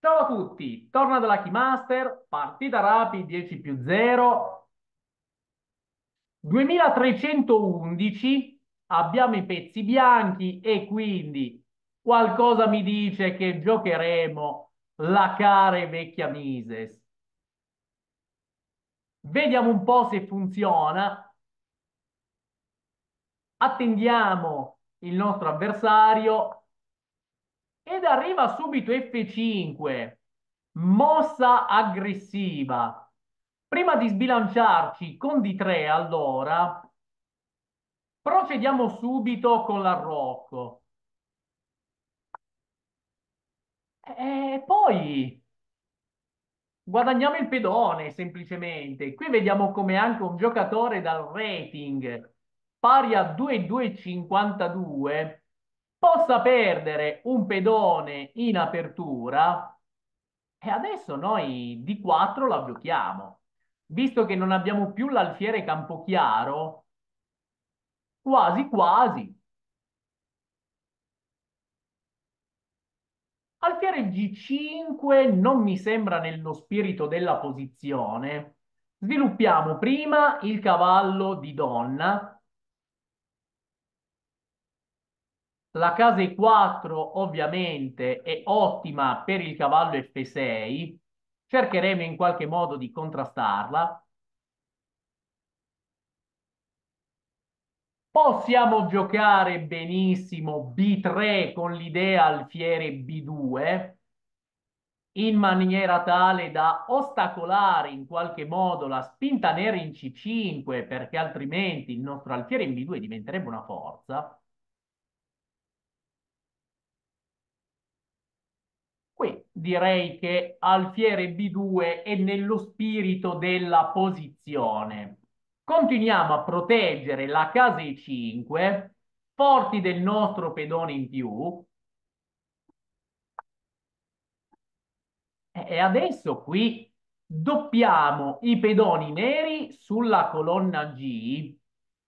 Ciao a tutti, torna dalla Keymaster, partita rapid 10 più 0, 2311, abbiamo i pezzi bianchi e quindi qualcosa mi dice che giocheremo la cara e vecchia Mises. Vediamo un po' se funziona. Attendiamo il nostro avversario ed arriva subito F5, mossa aggressiva. Prima di sbilanciarci con D3, allora, procediamo subito con l'arrocco. E poi guadagniamo il pedone semplicemente. Qui vediamo come anche un giocatore dal rating pari a 2,252 possa perdere un pedone in apertura e adesso noi di 4 la giochiamo. Visto che non abbiamo più l'alfiere campochiaro, quasi quasi. Alfiere G5 non mi sembra nello spirito della posizione. Sviluppiamo prima il cavallo di donna La casa E4 ovviamente è ottima per il cavallo F6, cercheremo in qualche modo di contrastarla. Possiamo giocare benissimo B3 con l'idea alfiere B2 in maniera tale da ostacolare in qualche modo la spinta nera in C5 perché altrimenti il nostro alfiere in B2 diventerebbe una forza. Qui direi che alfiere B2 è nello spirito della posizione. Continuiamo a proteggere la casa E5, forti del nostro pedone in più. E adesso qui doppiamo i pedoni neri sulla colonna G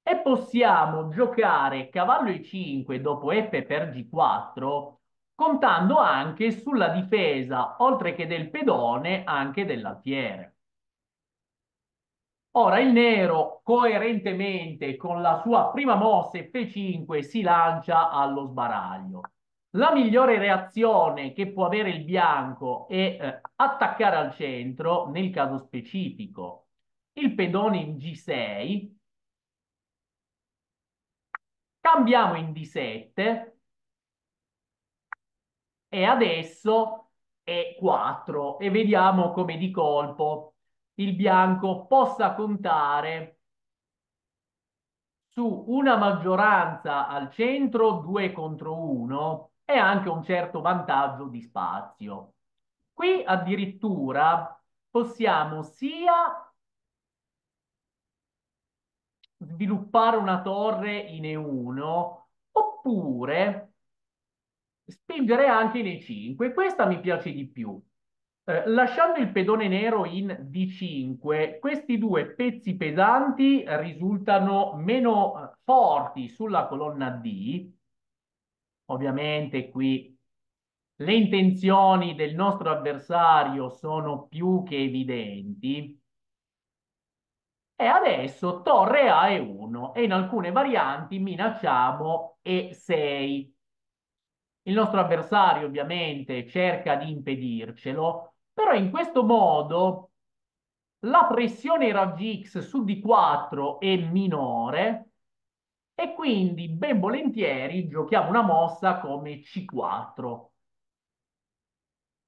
e possiamo giocare cavallo E5 dopo F per G4 contando anche sulla difesa, oltre che del pedone, anche dell'alfiere. Ora il nero, coerentemente con la sua prima mossa F5, si lancia allo sbaraglio. La migliore reazione che può avere il bianco è eh, attaccare al centro, nel caso specifico, il pedone in G6. Cambiamo in D7 e adesso è 4 e vediamo come di colpo il bianco possa contare su una maggioranza al centro 2 contro 1 e anche un certo vantaggio di spazio. Qui addirittura possiamo sia sviluppare una torre in E1 oppure spingere anche in E5. Questa mi piace di più. Eh, lasciando il pedone nero in D5, questi due pezzi pesanti risultano meno eh, forti sulla colonna D. Ovviamente qui le intenzioni del nostro avversario sono più che evidenti. E adesso torre A e 1 e in alcune varianti minacciamo E6. Il nostro avversario ovviamente cerca di impedircelo, però in questo modo la pressione raggi X su D4 è minore e quindi ben volentieri giochiamo una mossa come C4.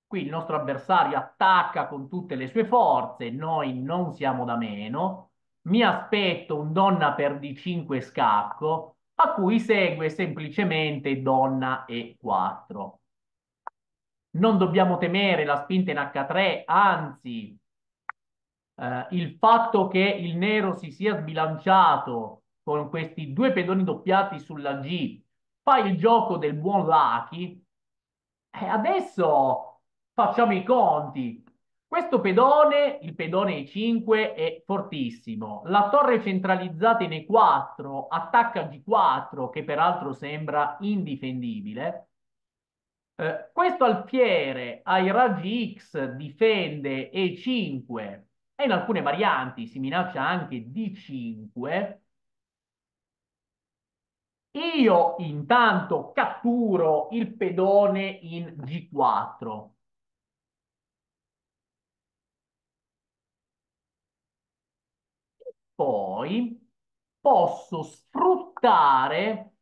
Qui il nostro avversario attacca con tutte le sue forze, noi non siamo da meno. Mi aspetto un donna per D5 scacco, a cui segue semplicemente donna E4. Non dobbiamo temere la spinta in H3, anzi, eh, il fatto che il nero si sia sbilanciato con questi due pedoni doppiati sulla G fa il gioco del buon Lucky. E adesso facciamo i conti. Questo pedone, il pedone E5, è fortissimo. La torre centralizzata in E4 attacca G4, che peraltro sembra indifendibile. Eh, questo alfiere ai raggi X difende E5 e in alcune varianti si minaccia anche D5. Io intanto catturo il pedone in G4. Poi posso sfruttare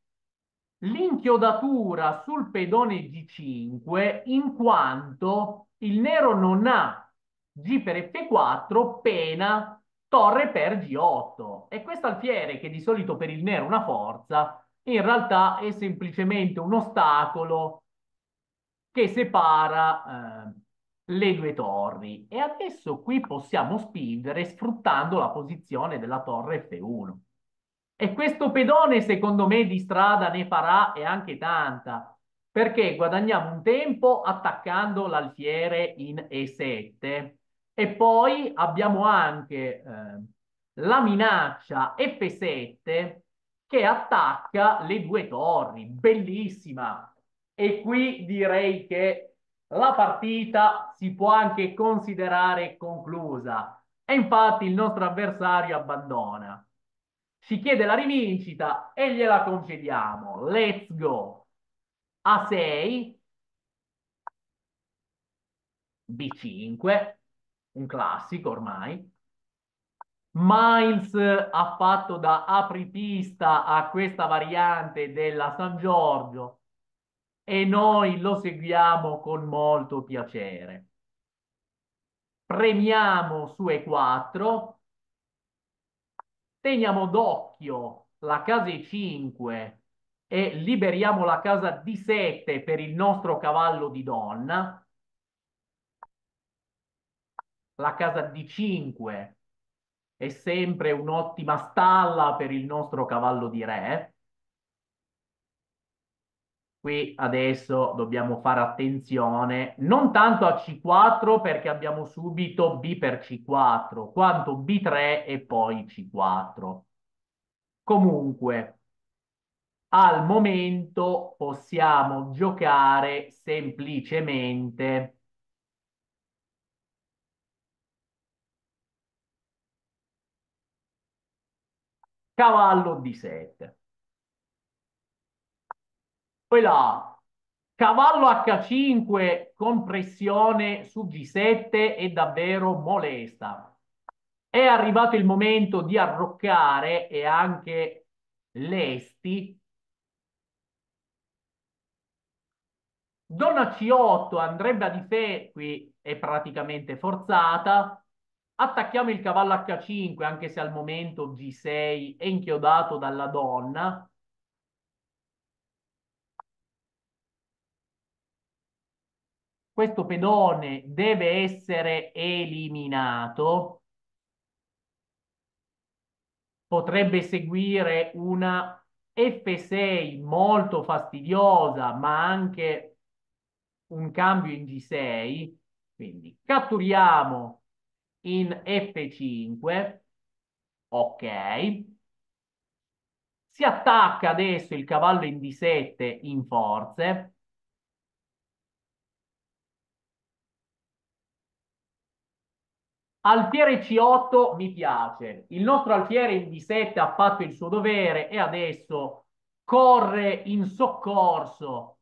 l'inchiodatura sul pedone G5 in quanto il nero non ha G per F4 pena torre per G8 e questo alfiere che di solito per il nero è una forza in realtà è semplicemente un ostacolo che separa eh, le due torri e adesso qui possiamo spingere sfruttando la posizione della torre F1 e questo pedone, secondo me, di strada ne farà e anche tanta, perché guadagniamo un tempo attaccando l'alfiere in E7 e poi abbiamo anche eh, la minaccia F7 che attacca le due torri. Bellissima. E qui direi che la partita si può anche considerare conclusa. E infatti il nostro avversario abbandona ci chiede la rivincita e gliela concediamo. Let's go. A6, B5, un classico ormai. Miles ha fatto da apripista a questa variante della San Giorgio e noi lo seguiamo con molto piacere. Premiamo su E4, teniamo d'occhio la casa E5 e liberiamo la casa D7 per il nostro cavallo di donna. La casa D5 è sempre un'ottima stalla per il nostro cavallo di re. Qui adesso dobbiamo fare attenzione non tanto a C4 perché abbiamo subito B per C4, quanto B3 e poi C4. Comunque, al momento possiamo giocare semplicemente cavallo di 7. Poi là, cavallo H5 con pressione su G7 è davvero molesta. È arrivato il momento di arroccare e anche lesti. Donna C8 andrebbe a difendere, qui è praticamente forzata. Attacchiamo il cavallo H5, anche se al momento G6 è inchiodato dalla donna. Questo pedone deve essere eliminato. Potrebbe seguire una F6 molto fastidiosa, ma anche un cambio in G6. Quindi catturiamo in F5. Ok. Si attacca adesso il cavallo in D7 in forze. Alfiere C8 mi piace. Il nostro alfiere in D7 ha fatto il suo dovere e adesso corre in soccorso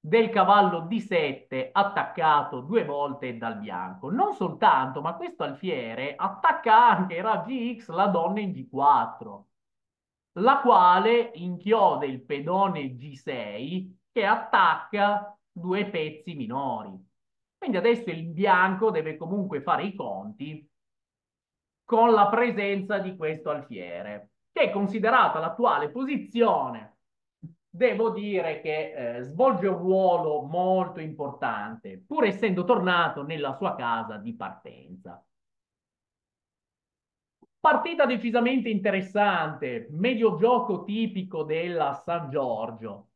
del cavallo D7 attaccato due volte dal bianco. Non soltanto, ma questo alfiere attacca anche i raggi X la donna in G4, la quale inchiode il pedone G6 che attacca due pezzi minori. Quindi adesso il bianco deve comunque fare i conti con la presenza di questo alfiere, che considerata l'attuale posizione, devo dire che eh, svolge un ruolo molto importante, pur essendo tornato nella sua casa di partenza. Partita decisamente interessante, medio gioco tipico della San Giorgio.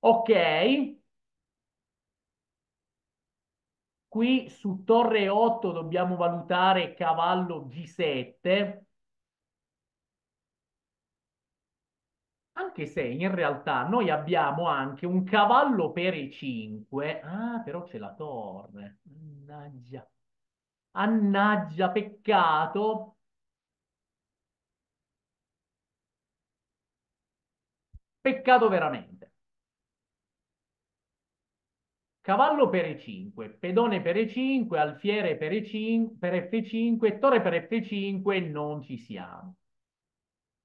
Ok, Qui su torre 8 dobbiamo valutare cavallo G7. Anche se in realtà noi abbiamo anche un cavallo per E5. Ah, però c'è la torre. Mannaggia. Annaggia, peccato. Peccato veramente. Cavallo per E5, pedone per E5, alfiere per, E5, per F5, torre per F5, non ci siamo.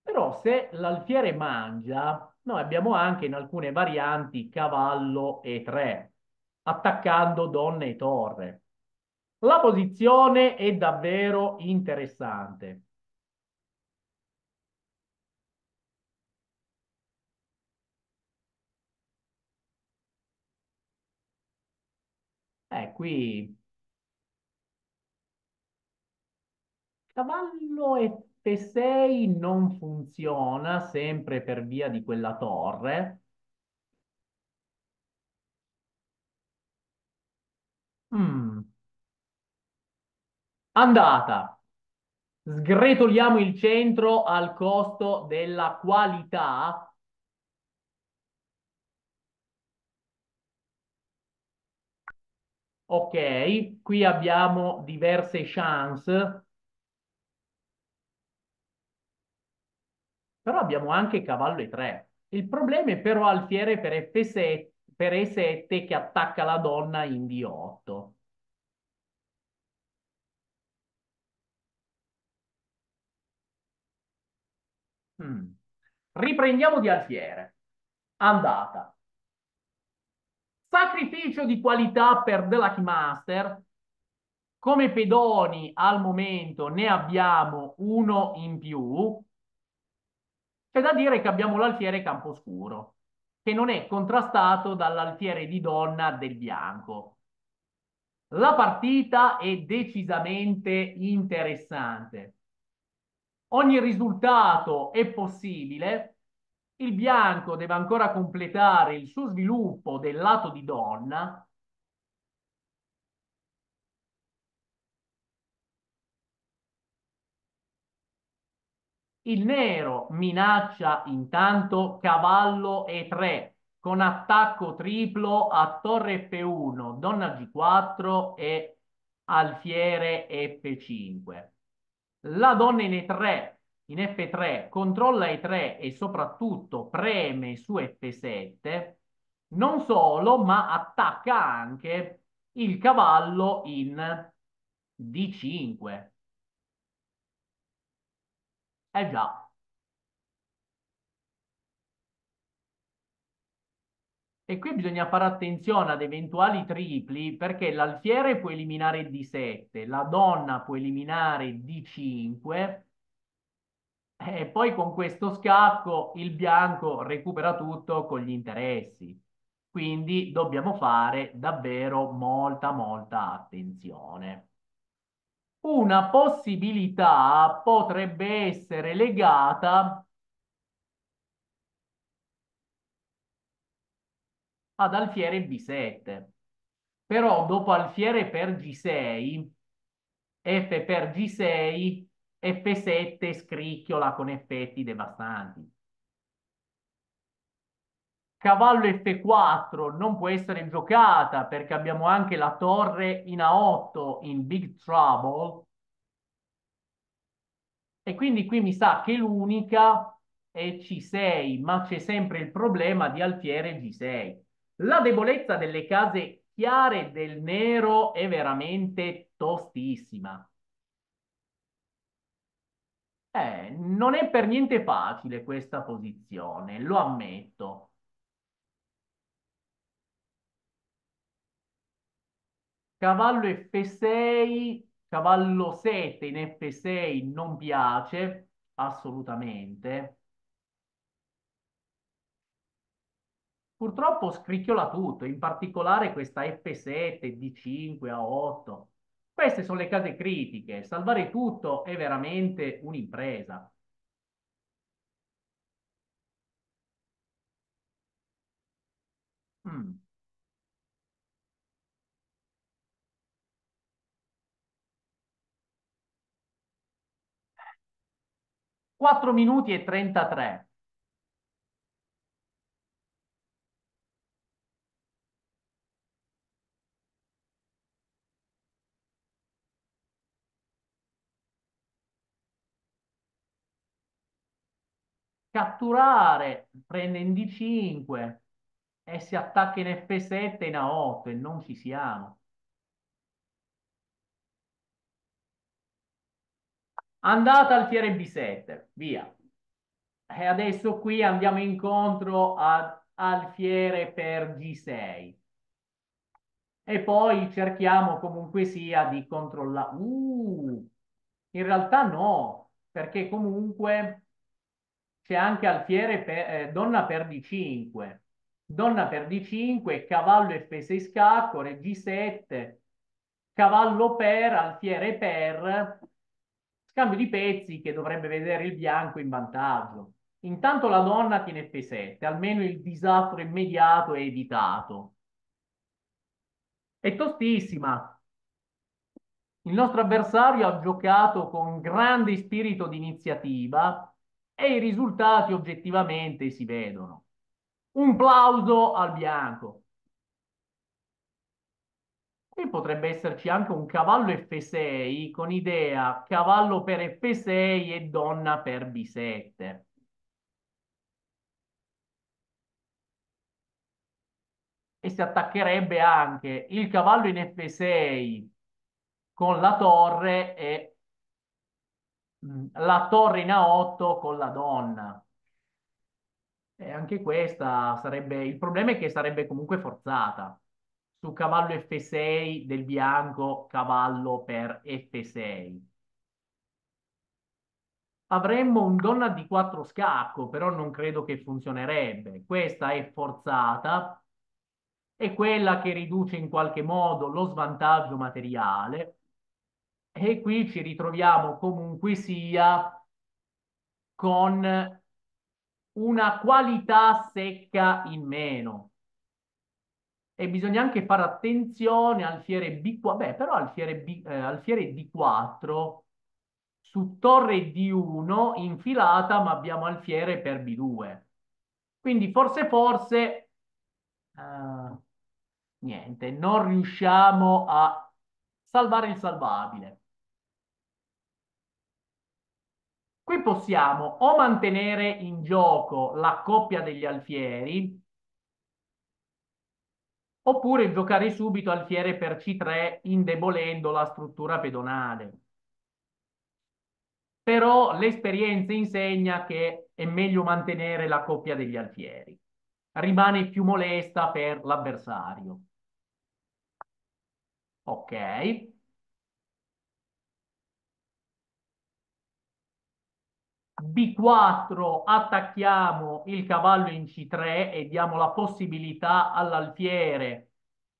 Però se l'alfiere mangia, noi abbiamo anche in alcune varianti cavallo E3, attaccando donne e torre. La posizione è davvero interessante. Eh, qui cavallo F6 non funziona, sempre per via di quella torre. Mm. Andata. Sgretoliamo il centro al costo della qualità. Ok, qui abbiamo diverse chance. Però abbiamo anche cavallo E3. Il problema è però alfiere per F7, per E7 che attacca la donna in D8. Mm. Riprendiamo di alfiere. Andata. Sacrificio di qualità per The Lucky Master. Come pedoni al momento ne abbiamo uno in più. C'è da dire che abbiamo l'alfiere camposcuro, che non è contrastato dall'alfiere di donna del bianco. La partita è decisamente interessante. Ogni risultato è possibile. Il bianco deve ancora completare il suo sviluppo del lato di donna. Il nero minaccia intanto cavallo E3 con attacco triplo a torre F1, donna G4 e alfiere F5. La donna in E3, in F3, controlla E3 e soprattutto preme su F7. Non solo, ma attacca anche il cavallo in D5. Eh già. E qui bisogna fare attenzione ad eventuali tripli perché l'alfiere può eliminare D7, la donna può eliminare D5 e poi con questo scacco il bianco recupera tutto con gli interessi. Quindi dobbiamo fare davvero molta, molta attenzione. Una possibilità potrebbe essere legata ad alfiere B7. Però dopo alfiere per G6, F per G6, F7 scricchiola con effetti devastanti. Cavallo F4 non può essere giocata perché abbiamo anche la torre in A8 in Big Trouble. E quindi qui mi sa che l'unica è C6, ma c'è sempre il problema di alfiere G6. La debolezza delle case chiare del nero è veramente tostissima. Eh, non è per niente facile questa posizione, lo ammetto. Cavallo F6, cavallo 7 in F6 non piace assolutamente. Purtroppo scricchiola tutto, in particolare questa F7, D5, A8. Queste sono le case critiche. Salvare tutto è veramente un'impresa. Mm. 4 minuti e 33. Catturare, prende in D5 e si attacca in F7 in A8 e non ci siamo. Andata alfiere B7, via. E adesso qui andiamo incontro ad alfiere per G6. E poi cerchiamo comunque sia di controllare. Uh, in realtà no, perché comunque c'è anche alfiere per, eh, donna per D5. Donna per D5, cavallo F6 scacco, re G7, cavallo per, alfiere per, scambio di pezzi che dovrebbe vedere il bianco in vantaggio. Intanto la donna tiene F7, almeno il disastro immediato è evitato. È tostissima. Il nostro avversario ha giocato con grande spirito di iniziativa e i risultati oggettivamente si vedono. Un plauso al bianco. Qui potrebbe esserci anche un cavallo F6 con idea cavallo per F6 e donna per B7. E si attaccherebbe anche il cavallo in F6 con la torre e la torre in A8 con la donna. E anche questa sarebbe... Il problema è che sarebbe comunque forzata su cavallo F6 del bianco, cavallo per F6. Avremmo un donna di 4 scacco, però non credo che funzionerebbe. Questa è forzata, è quella che riduce in qualche modo lo svantaggio materiale. E qui ci ritroviamo comunque sia con una qualità secca in meno e bisogna anche fare attenzione al fiere B4, beh, però al fiere, B, eh, al fiere D4 su torre D1 infilata, ma abbiamo alfiere per B2. Quindi forse, forse, uh, niente, non riusciamo a salvare il salvabile. Qui possiamo o mantenere in gioco la coppia degli alfieri, oppure giocare subito alfiere per C3 indebolendo la struttura pedonale. Però l'esperienza insegna che è meglio mantenere la coppia degli alfieri. Rimane più molesta per l'avversario. Ok. B4 attacchiamo il cavallo in C3 e diamo la possibilità all'alfiere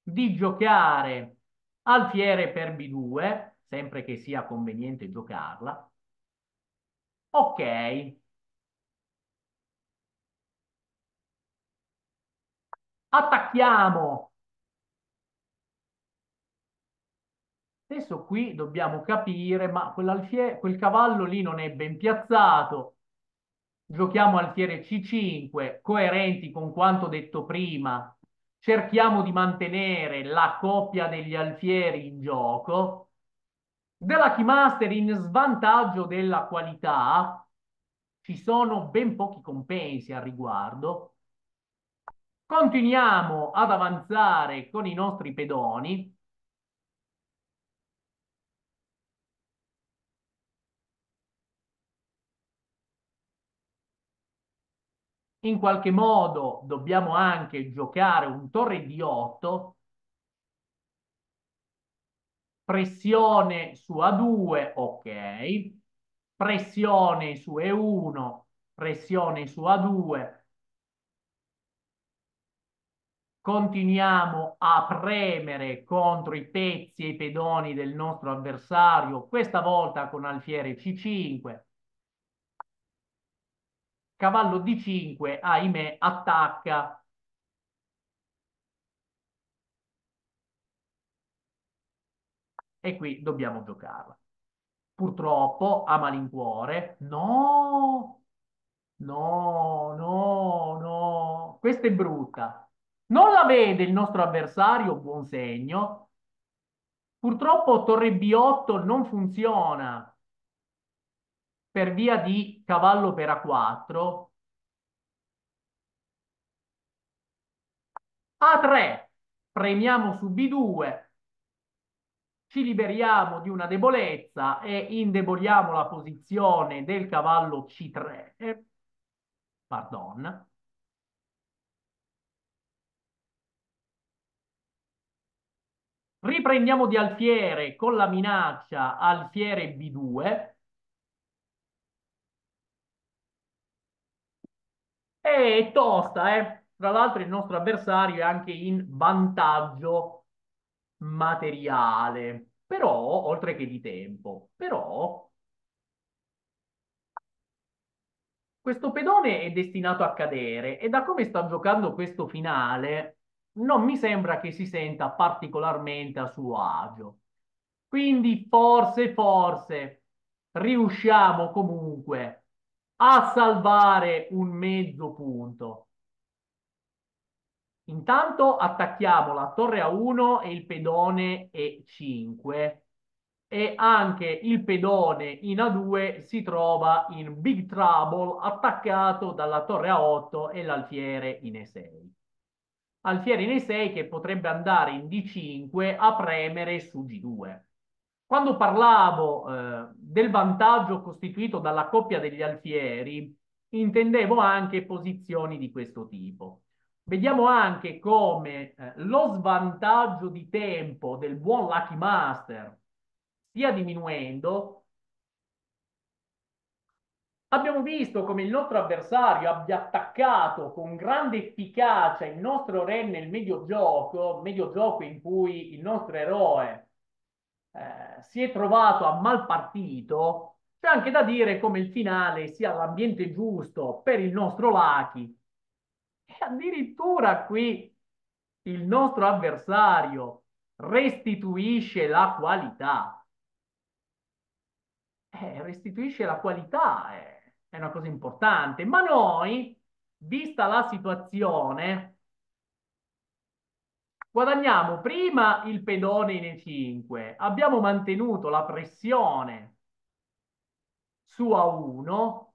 di giocare alfiere per B2, sempre che sia conveniente giocarla. Ok. Attacchiamo Adesso qui dobbiamo capire, ma quel cavallo lì non è ben piazzato. Giochiamo alfiere C5, coerenti con quanto detto prima. Cerchiamo di mantenere la coppia degli alfieri in gioco. Della Keymaster in svantaggio della qualità, ci sono ben pochi compensi al riguardo. Continuiamo ad avanzare con i nostri pedoni. In qualche modo dobbiamo anche giocare un torre di 8, pressione su A2, ok, pressione su E1, pressione su A2, continuiamo a premere contro i pezzi e i pedoni del nostro avversario, questa volta con alfiere C5, cavallo D5, ahimè, attacca. E qui dobbiamo giocarla. Purtroppo, a malincuore, no, no, no, no, questa è brutta. Non la vede il nostro avversario, buon segno. Purtroppo torre B8 non funziona per via di cavallo per A4, A3, premiamo su B2, ci liberiamo di una debolezza e indeboliamo la posizione del cavallo C3, pardon, Riprendiamo di alfiere con la minaccia alfiere B2 E tosta, eh? Tra l'altro il nostro avversario è anche in vantaggio materiale, però, oltre che di tempo, però questo pedone è destinato a cadere e da come sta giocando questo finale non mi sembra che si senta particolarmente a suo agio. Quindi forse, forse riusciamo comunque a salvare un mezzo punto. Intanto attacchiamo la torre A1 e il pedone E5 e anche il pedone in A2 si trova in big trouble attaccato dalla torre A8 e l'alfiere in E6 alfiere in E6 che potrebbe andare in D5 a premere su G2. Quando parlavo eh, del vantaggio costituito dalla coppia degli alfieri, intendevo anche posizioni di questo tipo. Vediamo anche come eh, lo svantaggio di tempo del buon Lucky Master stia diminuendo Abbiamo visto come il nostro avversario abbia attaccato con grande efficacia il nostro re nel medio gioco, medio gioco in cui il nostro eroe eh, si è trovato a mal partito. C'è anche da dire come il finale sia l'ambiente giusto per il nostro Lucky. E addirittura qui il nostro avversario restituisce la qualità. Eh, restituisce la qualità. Eh è una cosa importante, ma noi, vista la situazione, guadagniamo prima il pedone in E5, abbiamo mantenuto la pressione su A1,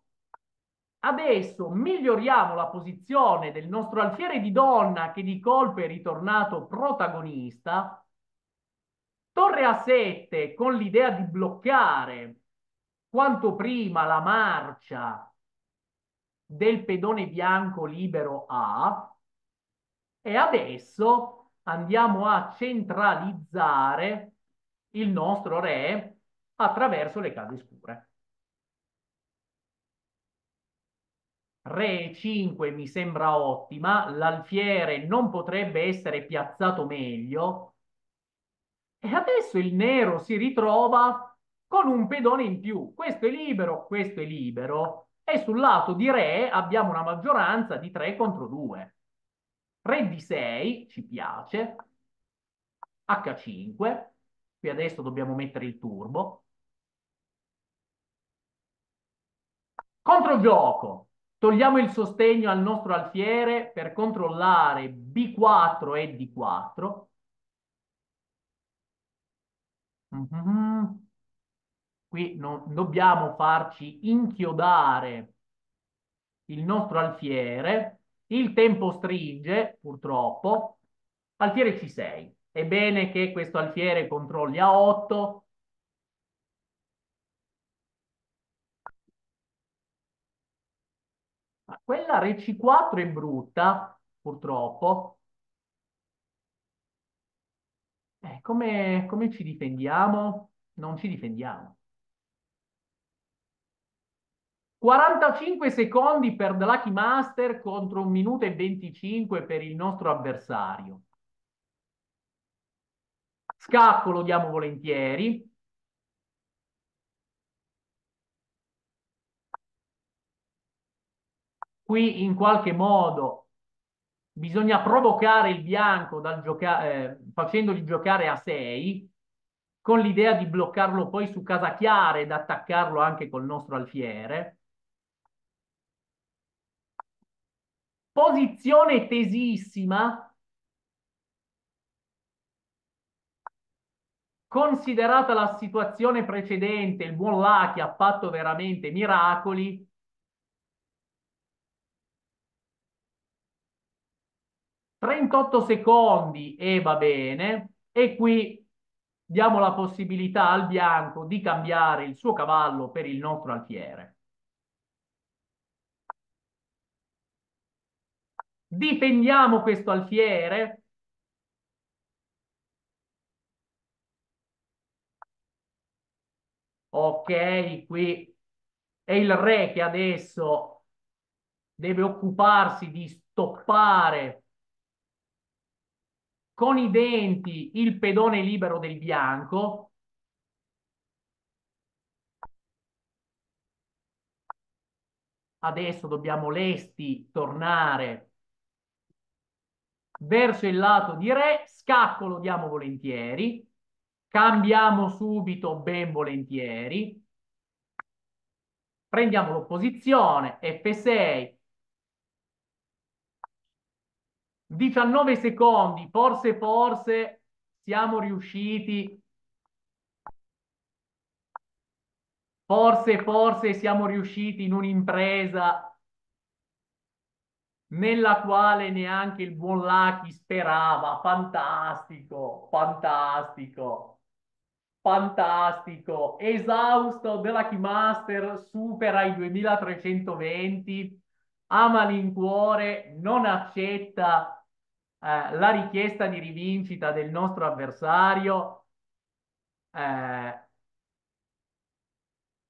adesso miglioriamo la posizione del nostro alfiere di donna che di colpo è ritornato protagonista, torre A7 con l'idea di bloccare quanto prima la marcia del pedone bianco libero A. E adesso andiamo a centralizzare il nostro re attraverso le case scure. Re 5 mi sembra ottima, l'alfiere non potrebbe essere piazzato meglio e adesso il nero si ritrova con un pedone in più. Questo è libero, questo è libero. E sul lato di re abbiamo una maggioranza di 3 contro 2. Re di 6, ci piace. H5. Qui adesso dobbiamo mettere il turbo. Controgioco. Togliamo il sostegno al nostro alfiere per controllare B4 e D4. Mm-hmm qui non dobbiamo farci inchiodare il nostro alfiere, il tempo stringe, purtroppo, alfiere C6. È bene che questo alfiere controlli A8, Ma quella Re C4 è brutta, purtroppo. Eh, come, come ci difendiamo? Non ci difendiamo. 45 secondi per The Lucky Master contro 1 minuto e 25 per il nostro avversario. Scacco lo diamo volentieri. Qui in qualche modo bisogna provocare il bianco eh, facendogli giocare a 6 con l'idea di bloccarlo poi su casa chiara ed attaccarlo anche col nostro alfiere. Posizione tesissima, considerata la situazione precedente, il buon Lucky ha fatto veramente miracoli. 38 secondi e va bene. E qui diamo la possibilità al bianco di cambiare il suo cavallo per il nostro alfiere. Difendiamo questo alfiere. Ok, qui è il re che adesso deve occuparsi di stoppare con i denti il pedone libero del bianco. Adesso dobbiamo lesti tornare verso il lato di re, scacco lo diamo volentieri, cambiamo subito ben volentieri, prendiamo l'opposizione, F6, 19 secondi, forse, forse siamo riusciti, forse, forse siamo riusciti in un'impresa nella quale neanche il buon Lucky sperava. Fantastico, fantastico, fantastico. Esausto The Lucky Master supera i 2320 a malincuore non accetta eh, la richiesta di rivincita del nostro avversario. Eh,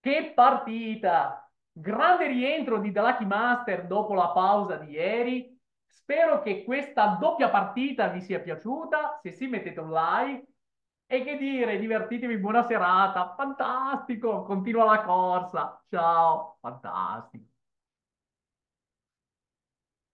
che partita! Grande rientro di Lucky Master dopo la pausa di ieri. Spero che questa doppia partita vi sia piaciuta. Se sì, mettete un like. E che dire, divertitevi, buona serata. Fantastico, continua la corsa. Ciao, fantastico.